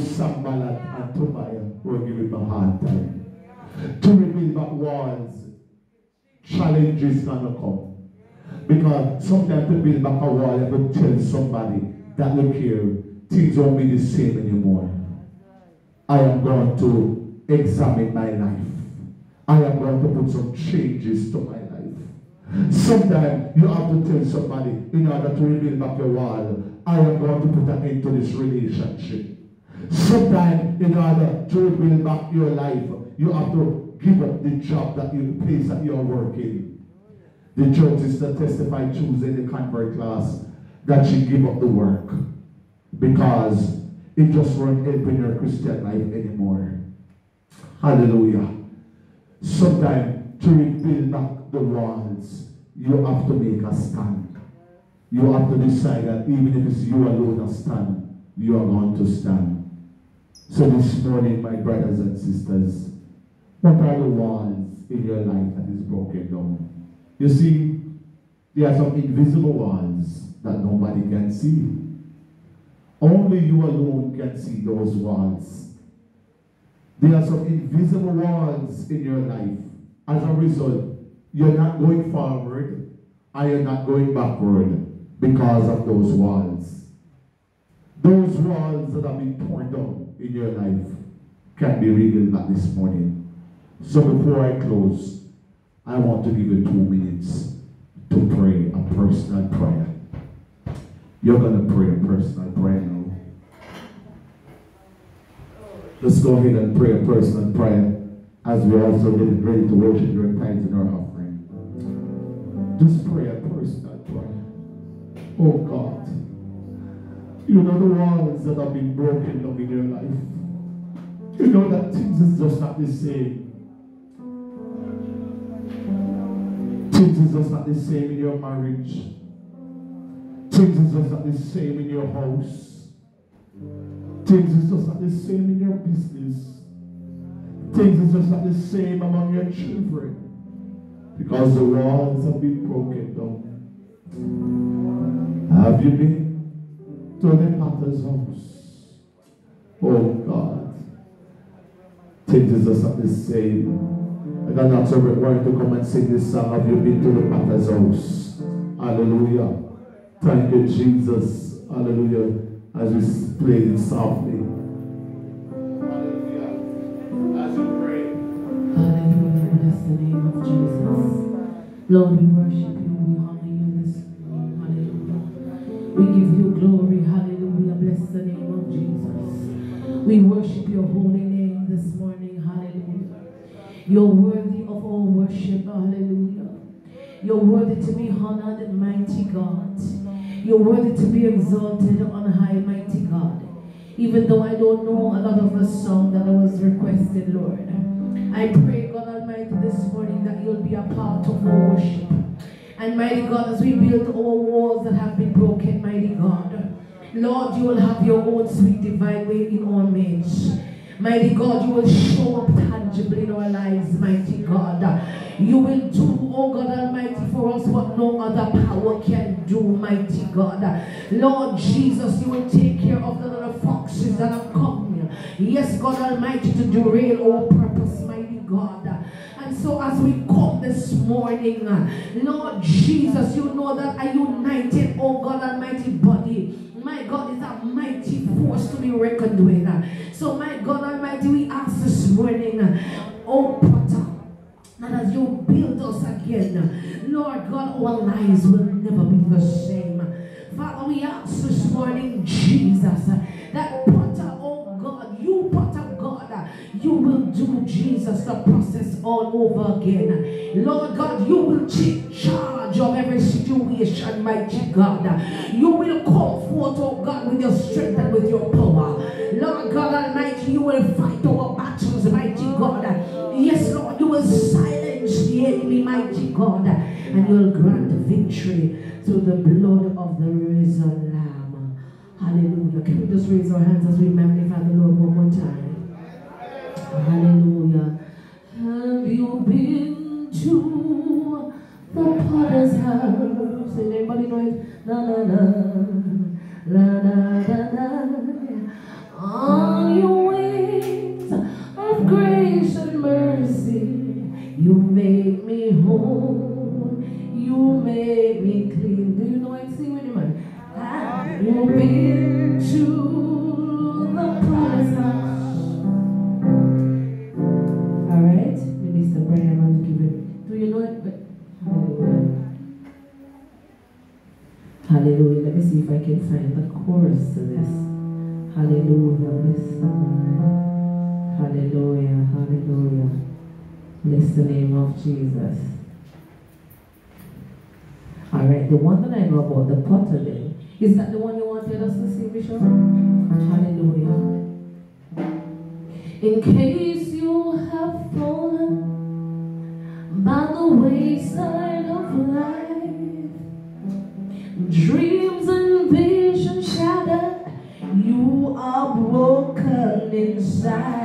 Sanballat and Tobiah were giving a hard time. To back walls, challenges gonna come. Because sometimes to build back a wall, you have to tell somebody that look here, things won't be the same anymore. I am going to examine my life. I am going to put some changes to my life. Sometimes you have to tell somebody in order to rebuild back your wall, I am going to put an end to this relationship. Sometimes in order to rebuild back your life, you have to give up the job that you, place that you are working. The church is to testify Tuesday in the convert class that she give up the work because it just won't help in her Christian life anymore. Hallelujah. Sometimes to rebuild back the walls, you have to make a stand. You have to decide that even if it's you alone that stand, you are going to stand. So this morning, my brothers and sisters, what are the walls in your life that is broken down? You see, there are some invisible walls that nobody can see. Only you alone can see those walls. There are some invisible walls in your life. As a result, you're not going forward and you're not going backward because of those walls. Those walls that have been torn down in your life can be revealed back this morning. So before I close, I want to give you two minutes to pray a personal prayer. You're going to pray a personal prayer now. Let's go ahead and pray a personal prayer as we also get ready to worship your tithes and our offering. Just pray a personal prayer. Oh God, you know the walls that have been broken up in your life. You know that things is just not the same. Things is just not the same in your marriage. Things is just not the same in your house. Things is just not the same in your business. Things is just not the same among your children. Because the walls have been broken down. Have you been to the potter's house? Oh God. Things is just not the same. I got not so required to come and sing this song. Have you been to the potter's house? Hallelujah. Thank you, Jesus. Hallelujah. As we play it softly. Hallelujah. As we pray. Hallelujah. Bless the name of Jesus. Lord, we worship you. We honor We give you glory. Hallelujah. Bless the name of Jesus. We worship your holy name this morning. Hallelujah. You're worthy of all worship. Hallelujah. You're worthy to be honored, mighty God. You're worthy to be exalted on high, mighty God. Even though I don't know a lot of the song that I was requested, Lord. I pray, God Almighty, this morning that you'll be a part of our worship. And mighty God, as we build our walls that have been broken, mighty God, Lord, you will have your own sweet divine way in our midst. Mighty God, you will show up tangibly in our lives, mighty God. You will do, oh God Almighty, for us what no other power can do, mighty God. Lord Jesus, you will take care of the little foxes that have come. Yes, God Almighty, to derail all purpose, mighty God. And so as we come this morning, Lord Jesus, you know that a united, oh God Almighty body, my God, is a mighty force to be reckoned with. So my God Almighty, we ask this morning, oh Potter, that as you build us again, Lord God, our lives will never be the same. Father, we ask this morning, Jesus, that over again. Lord God, you will take charge of every situation, mighty God. You will come forth, oh God, with your strength and with your power. Lord God Almighty, you will fight our battles, mighty God. Yes, Lord, you will silence the enemy, mighty God, and you will grant victory through the blood of the risen Lamb. Hallelujah. Can we just raise our hands as we magnify the Lord one more time? Hallelujah. Have you been to the potter's house? Did anybody know it? Na na na, la na na na. On your wings of grace and mercy, you make me whole. You make me clean. Do you know I Sing with your mind. Have you been I can find the chorus to this. Hallelujah. Bless the. Hallelujah. Hallelujah. Bless the name of Jesus. All right, the one that I know about the potter then, is that the one you wanted us to see, Bishop? Hallelujah. In case inside.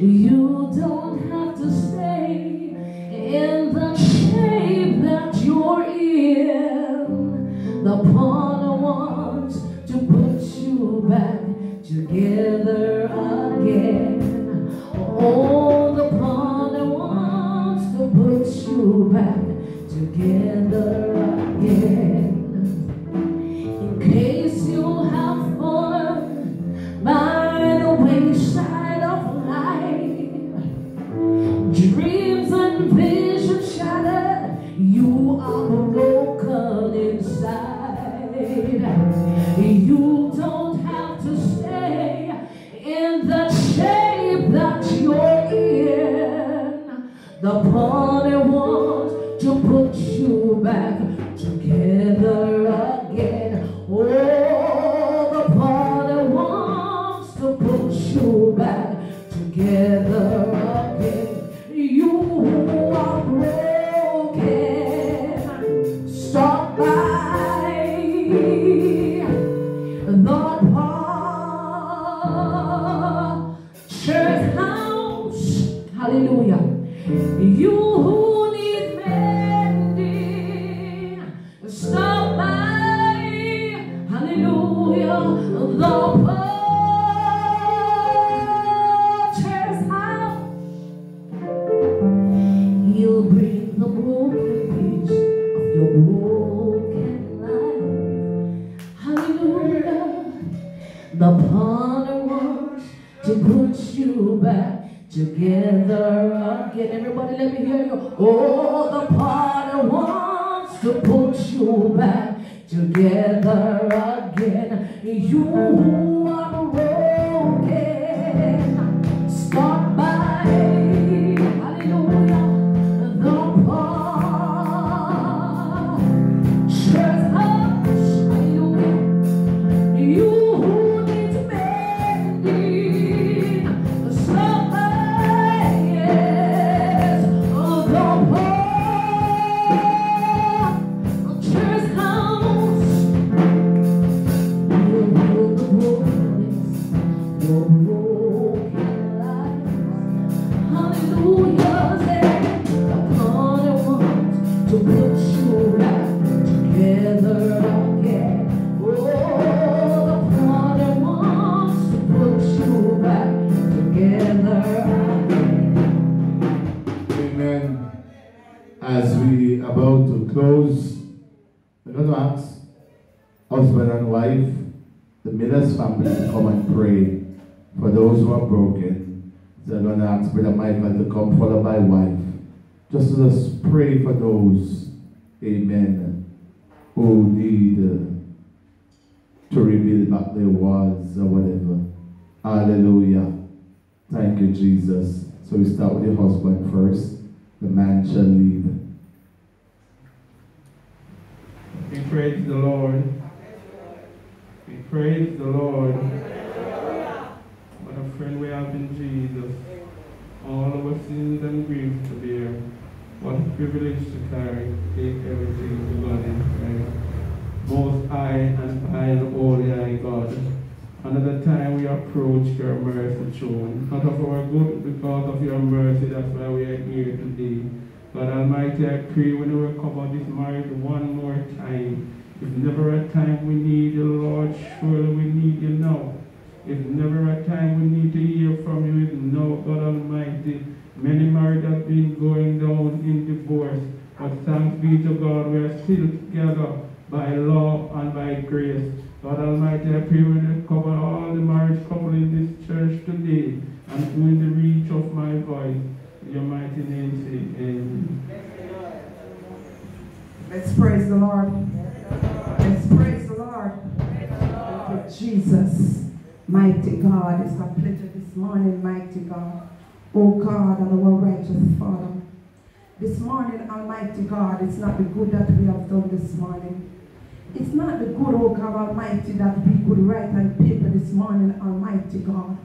You don't have to stay in the shape that you're in. The potter wants to put you back together again. Oh, the potter wants to put you back together ask husband and wife, the Miller's family to come and pray for those who are broken. So I'm going to ask Brother Michael to come, followed by wife. Just to just pray for those, amen, who need uh, to rebuild back their walls or whatever. Hallelujah. Thank you, Jesus. So we start with your husband first. The man shall lead. We praise the Lord. We praise the Lord. What a friend we have in Jesus. All our sins and griefs to bear. What a privilege to carry. Take everything to God in prayer. Most high and high and holy I God. Another time we approach your mercy throne. Not of our good, because of your mercy, that's why we are here today. God Almighty, I pray when we recover this marriage one more time. It's never a time we need you, Lord. Surely we need you now. It's never a time we need to hear from you. It's no, God Almighty. Many marriages have been going down in divorce, but thanks be to God, we are still together by law and by grace. God Almighty, I pray you cover all the marriage couple in this church today and within the reach of my voice. Your mighty name, say amen. Let's praise the Lord. Let's praise the Lord. Jesus. Mighty God, it's a pleasure this morning, mighty God. Oh God and our righteous Father. This morning, Almighty God, it's not the good that we have done this morning. It's not the good, oh God Almighty, that we could write on paper this morning, Almighty God.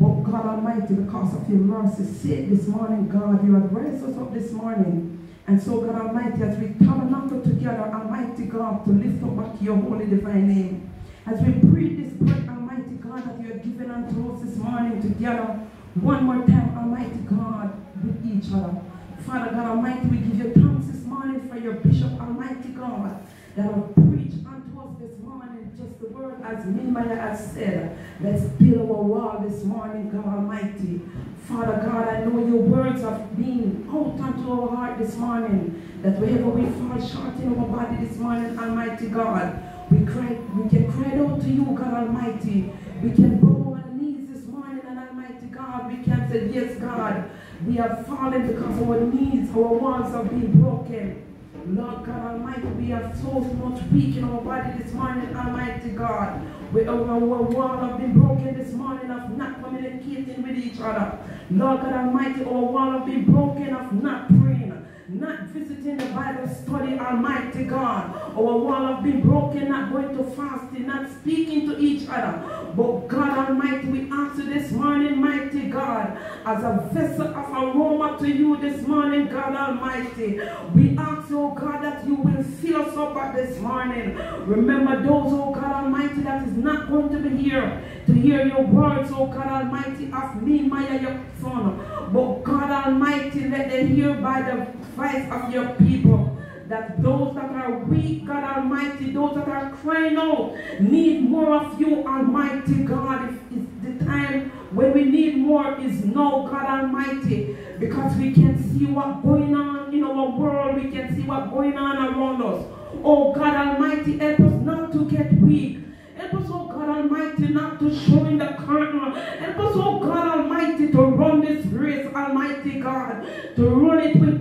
But God Almighty, because of your mercy, sake this morning, God, you have raised us up this morning. And so, God Almighty, as we tabernacle together, Almighty God, to lift up back your holy divine name. As we breathe this breath, Almighty God, that you have given unto us this morning together, one more time, Almighty God, with each other. Father God Almighty, we give you thanks this morning for your bishop, Almighty God, that preached unto us this morning just the word as Nehemiah has said. Let's build our wall this morning, God Almighty. Father God, I know your words have been out unto our heart this morning, that wherever we fall short in our body this morning, Almighty God, we cry, we can cry out to you, God Almighty. We can bow on our knees this morning, and Almighty God, we can say, Yes, God, we have fallen because our knees, our walls have been broken. Lord God Almighty, we are so much weak in our body this morning, Almighty God. We, our, wall have been broken this morning of not communicating with each other. Lord God Almighty, our wall have been broken of not praying, not visiting the Bible study, Almighty God. Our wall have been broken, not going to fasting, not speaking to each other. But God Almighty, we ask you this morning, mighty God, as a vessel of aroma to you this morning, God Almighty. We ask oh God, that you will fill us up at this morning. Remember those, oh God Almighty, that is not going to be here to hear your words, oh God Almighty, of me, Maya, your son. But God Almighty, let them hear by the voice of your people that those that are weak, God Almighty, those that are crying out, need more of you, Almighty God. It's the time when we need more is now, God Almighty, because we can see what's going on in our world, we can see what's going on around us. Oh God Almighty, help us not to get weak. Help us, oh God Almighty, not to show in the corner. Help us, oh God Almighty, to run this race, Almighty God, to run it with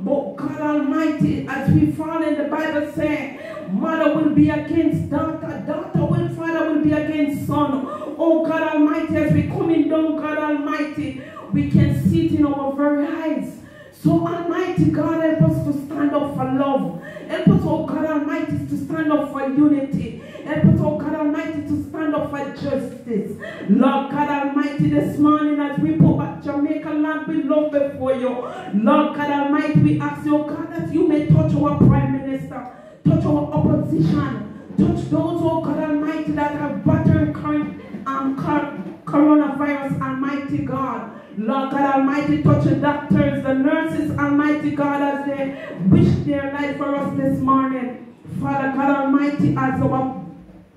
But God Almighty, as we fall in the Bible saying, mother will be against daughter, daughter will, father will be against son. Oh God Almighty, as we coming down, God Almighty, we can see it in our very eyes. So Almighty God, help us to stand up for love. Help us, stand up for unity. Help us, oh God Almighty, to stand up for justice. Lord God Almighty, this morning as we put back Jamaica land, we love before you. Lord God Almighty, we ask you, God, that you may touch our Prime Minister, touch our opposition, touch those, oh God Almighty, that are battering current and um, coronavirus, Almighty God. Lord God Almighty, touch the doctors, the nurses, Almighty God, as they wish their life for us this morning. Father God Almighty, as our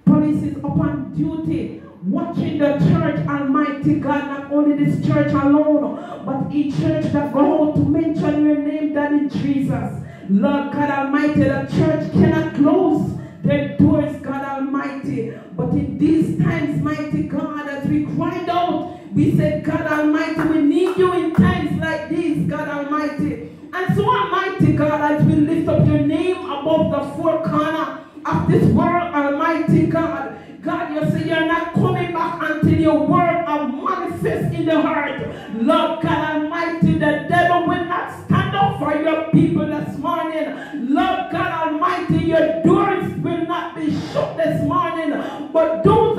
police is upon duty, watching the church, Almighty God, not only this church alone, but each church that go out to mention your name, Daddy Jesus. Lord God Almighty, the church cannot close their doors, God Almighty. But in these times, mighty God, as we cried out, we said, God Almighty, we need you in times like these, God Almighty. And so, Almighty God, as we lift up your name above the four corner of this world, Almighty God, God, you say you're not coming back until your word are manifest in the heart. Lord God Almighty, the devil will not stand up for your people this morning. Lord God Almighty, your doors will not be shut this morning. But those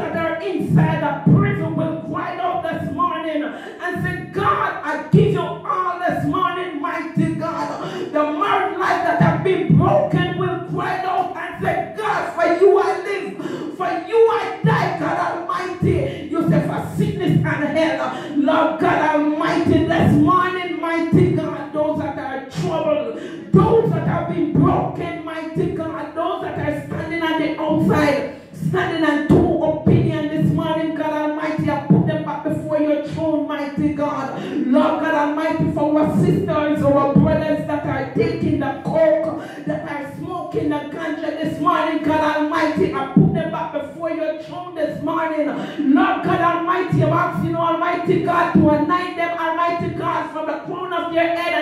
on standing on two opinion this morning, God Almighty, I put them back before your throne, mighty God. Lord God Almighty, for our sisters or our brothers that are taking the coke, that are smoking the ganja this morning, God Almighty, I put them back before your throne this morning. Lord God Almighty, I'm asking Almighty God to anoint them, Almighty God, from the crown of their head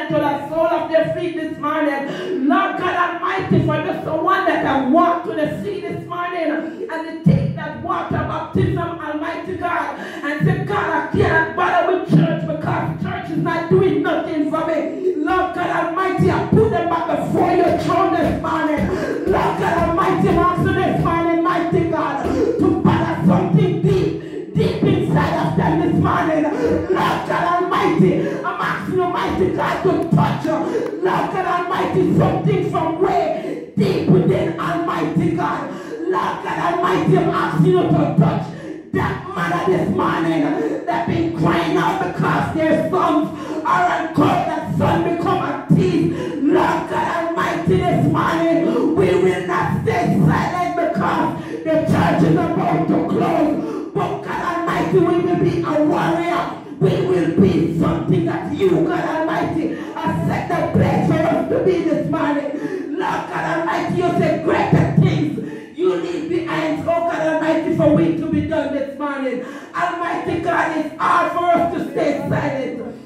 and say, God, I can't bother with church because church is not doing nothing for me. Lord God Almighty, I put them back before your throne this morning. Lord God Almighty, I'm asking this morning, mighty God, to bother something deep, deep inside of them this morning. Lord God Almighty, I'm asking Almighty God to touch you. Lord God Almighty, something from way deep within Almighty God. Lord God Almighty, I'm asking you to touch mother this morning that been crying out because their sons are uncalled, Almighty God, it's hard for us to stay silent.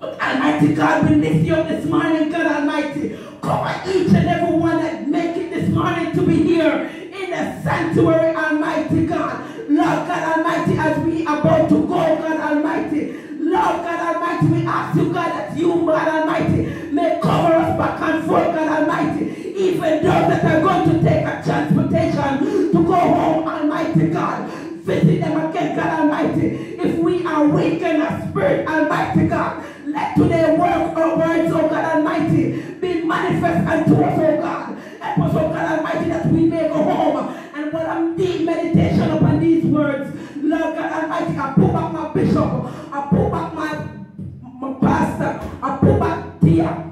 But Almighty God, we lift you up this morning, God Almighty. Cover each and every one that make it this morning to be here in the sanctuary, Almighty God. Lord God Almighty, let today work our words, oh God Almighty, be manifest unto us, oh God. Help us, oh God Almighty, that we may go home and while I'm deep meditation upon these words, Lord God Almighty, I pull back my bishop, I pull back my, my pastor, I pull back Tia,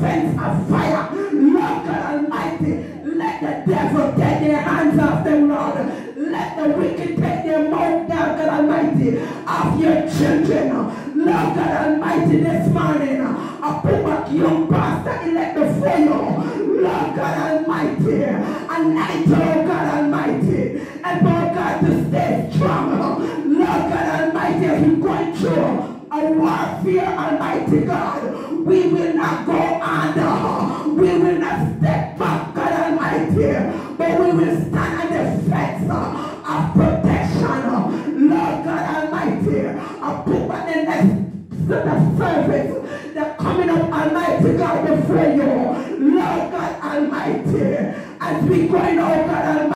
fence of fire. Lord God Almighty, let the devil take their hands off them, Lord. Let the wicked take their mouth down, God Almighty, of your children. Lord God Almighty, this morning, I put back young pastor elect before you. Lord God Almighty, anoint, oh God Almighty, and God to stay strong. Lord God Almighty, as we're going through a warfare, Almighty God, we will not go under. We will not step back, God Almighty, but we will stand on the fence of protection. Lord God Almighty, I put the next of service that coming up, Almighty God, before you. Lord God Almighty, as we going, oh God Almighty.